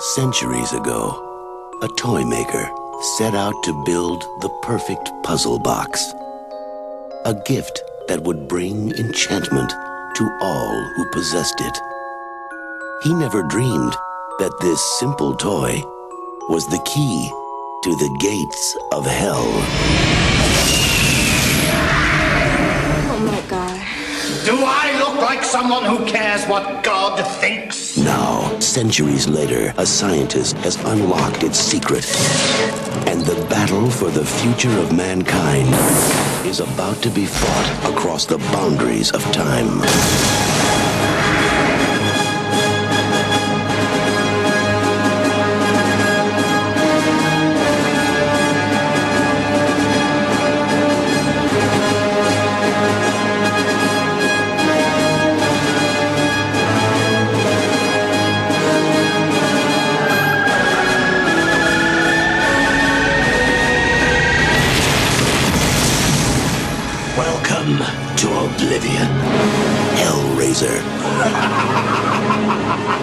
Centuries ago, a toy maker set out to build the perfect puzzle box. A gift that would bring enchantment to all who possessed it. He never dreamed that this simple toy was the key to the gates of hell. Do I look like someone who cares what God thinks? Now, centuries later, a scientist has unlocked its secret. And the battle for the future of mankind is about to be fought across the boundaries of time. Welcome to Oblivion, Hellraiser,